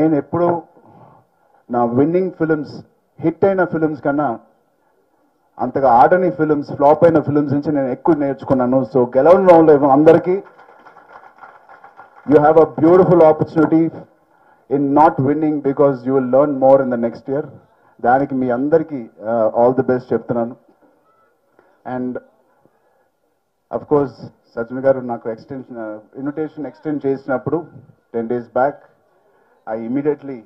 నేను ఎప్పుడు నా విన్నింగ్ ఫిలిమ్స్ హిట్ అయిన ఫిలిమ్స్ కన్నా అంతగా ఆడని ఫిలిమ్స్ ఫ్లాప్ అయిన ఫిలిమ్స్ నుంచి నేను ఎక్కువ నేర్చుకున్నాను. సో గెలవడంలో అందరికీ. You have a beautiful opportunity in not winning because you will learn more in the next year దానికి మీ అందరికీ ఆల్ ది బెస్ట్ చెప్తున్నాను. And of course Sachin garu నాకు ఎక్స్టెన్షన్ ఇన్విటేషన్ ఎక్స్టెండ్ చేసినప్పుడు ten days back I immediately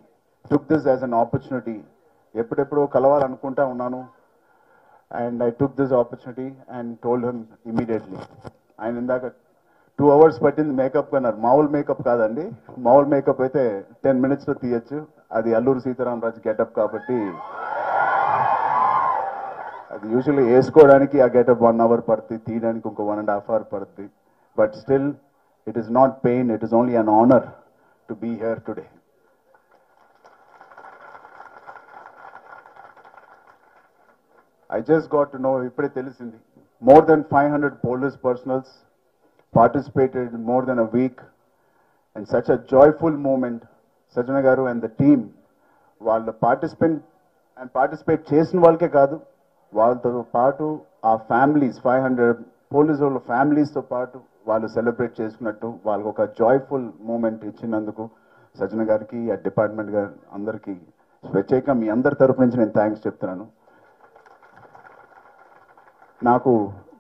took this as an opportunity ఎప్పుడెప్పుడో కలవాలనుకుంటా ఉన్నాను. And I took this opportunity and told hmm immediately ఆయన ఇందాక టూ అవర్స్ పట్టింది makeup అన్నారు మామూలు మేకప్ కాదండి. మామూలు మేకప్ అయితే టెన్ మినిట్స్లో తీయచ్చు. అది అల్లూరు సీతారామరాజు గెటప్ కాబట్టి అది యూజువల్లీ వేసుకోవడానికి ఆ గెటప్ వన్ అవర్ పడుతుంది. తీయడానికి ఇంకో వన్ అండ్ హాఫ్ అవర్ పడుతుంది. But still it is not pain it is only an honour to be here today I just got to know ఇప్పుడే తెలిసింది. More than five hundred police personals participated more than a week and such a joyful moment Sajjana garu and the team వాళ్ళ participant and participate చేసిన వాళ్ళకే కాదు వాళ్ళతో పాటు ఆ families five hundred police వాళ్ళ ఫ్యామిలీస్తో పాటు వాళ్ళు సెలబ్రేట్ చేసుకున్నట్టు వాళ్ళకు ఒక జాయ్ఫుల్ మూమెంట్ ఇచ్చినందుకు సజ్జన గారికి ఆ డిపార్ట్మెంట్ గారు అందరికీ ప్రత్యేకంగా మీ అందరి తరపు నుంచి నేను థ్యాంక్స్ చెప్తున్నాను. నాకు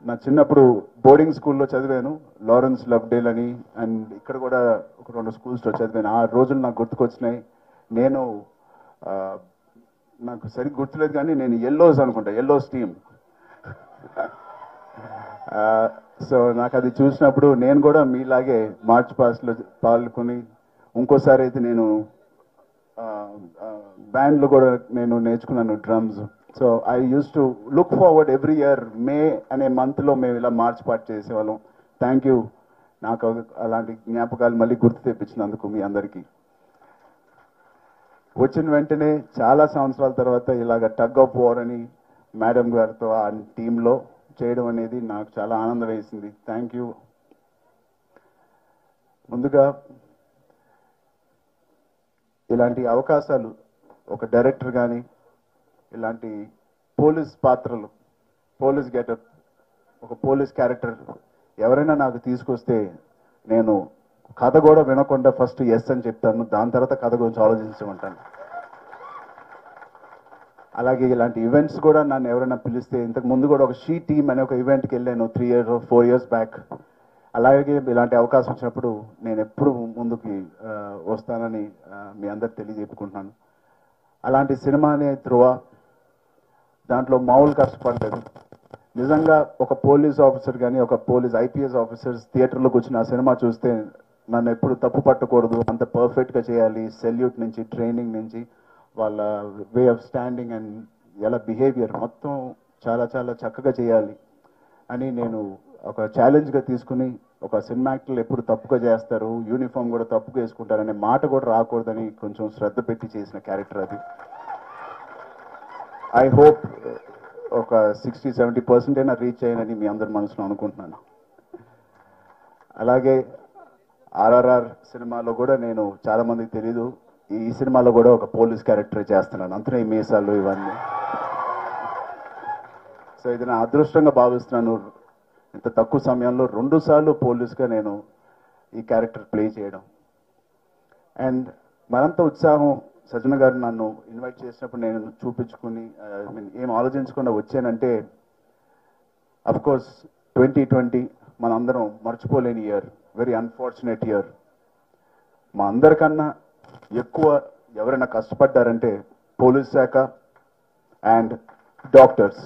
నా చిన్నప్పుడు బోర్డింగ్ స్కూల్లో చదివాను. లారెన్స్ లబ్డేల్ అని అండ్ ఇక్కడ కూడా ఒక రెండు స్కూల్స్లో చదివాను. ఆ రోజులు నాకు గుర్తుకొచ్చినాయి. నేను నాకు సరిగ్గా గుర్తులేదు కానీ నేను ఎల్లోస్ అనుకుంటా. ఎల్లోస్ టీమ్ సో నాకు అది చూసినప్పుడు నేను కూడా మీలాగే మార్చ్ పాస్ట్లో పాల్గొని ఇంకోసారి అయితే నేను బ్యాండ్లో కూడా నేను నేర్చుకున్నాను drums. So I use to look forward every year May అనే మంత్లో మేము ఇలా మార్చ్ పార్ట్ చేసేవాళ్ళం. థ్యాంక్ యూ నాకు అలాంటి జ్ఞాపకాలు మళ్ళీ గుర్తు తెప్పించినందుకు మీ అందరికీ. వచ్చిన వెంటనే చాలా సంవత్సరాల తర్వాత ఇలాగ టగ్ ఆఫ్ వార్ అని మేడం గారితో ఆ టీంలో చేయడం అనేది నాకు చాలా ఆనందం వేసింది. థ్యాంక్ యూ ముందుగా ఇలాంటి అవకాశాలు ఒక డైరెక్టర్ కానీ ఇలాంటి పోలీస్ పాత్రలు పోలీస్ గెటప్ ఒక పోలీస్ క్యారెక్టర్ ఎవరైనా నాకు తీసుకొస్తే నేను కథ కూడా వినకుండా ఫస్ట్ ఎస్ అని చెప్తాను. దాని తర్వాత కథ గురించి ఆలోచించమంటాను అలాగే ఇలాంటి ఈవెంట్స్ కూడా నన్ను ఎవరైనా పిలిస్తే ఇంతకు ముందు కూడా ఒక షీ టీమ్ అనే ఒక ఈవెంట్కి వెళ్ళాను three years four years back అలాగే ఇలాంటి అవకాశం వచ్చినప్పుడు నేను ఎప్పుడు ముందుకి వస్తానని మీ అందరికి తెలియజెప్పుకుంటున్నాను అలాంటి సినిమానే ధ్రువ దాంట్లో మామూలు కష్టపడలేదు నిజంగా ఒక పోలీస్ ఆఫీసర్ కానీ ఒక పోలీస్ ఐపీఎస్ ఆఫీసర్స్ థియేటర్లోకి వచ్చిన ఆ సినిమా చూస్తే నన్ను ఎప్పుడు తప్పు పట్టకూడదు అంత పర్ఫెక్ట్గా చేయాలి సెల్యూట్ నుంచి ట్రైనింగ్ నుంచి వాళ్ళ వే ఆఫ్ స్టాండింగ్ అండ్ ఎలా బిహేవియర్ మొత్తం చాలా చాలా చక్కగా చేయాలి అని నేను ఒక ఛాలెంజ్గా తీసుకుని ఒక సినిమాక్టర్లు ఎప్పుడు తప్పుగా చేస్తారు యూనిఫామ్ కూడా తప్పుగా వేసుకుంటారనే మాట కూడా రాకూడదని కొంచెం శ్రద్ధ పెట్టి చేసిన క్యారెక్టర్ అది. ఐ హోప్ ఒక సిక్స్టీ సెవెంటీ పర్సెంట్ అయినా రీచ్ అయ్యానని మీ అందరి మనసులో అనుకుంటున్నాను. అలాగే ఆర్ఆర్ఆర్ సినిమాలో కూడా నేను చాలా మందికి తెలీదు. ఈ సినిమాలో కూడా ఒక పోలీస్ క్యారెక్టర్ చేస్తున్నాను. అంతనే ఈ మీసాలు ఇవన్నీ. సో ఇది నా అదృష్టంగా భావిస్తున్నాను. ఇంత తక్కువ సమయంలో రెండు సార్లు పోలీస్గా నేను ఈ క్యారెక్టర్ ప్లే చేయడం. అండ్ మరంత ఉత్సాహం సజ్జన గారు నన్ను ఇన్వైట్ చేసినప్పుడు నేను చూపించుకుని ఐ మీన్ ఏం ఆలోచించకుండా వచ్చానంటే అఫ్కోర్స్ ట్వంటీ ట్వంటీ మనందరం మర్చిపోలేని ఇయర్ వెరీ అన్ఫార్చునేట్ ఇయర్ మా అందరికన్నా ఎక్కువ ఎవరైనా కష్టపడ్డారంటే పోలీస్ శాఖ అండ్ డాక్టర్స్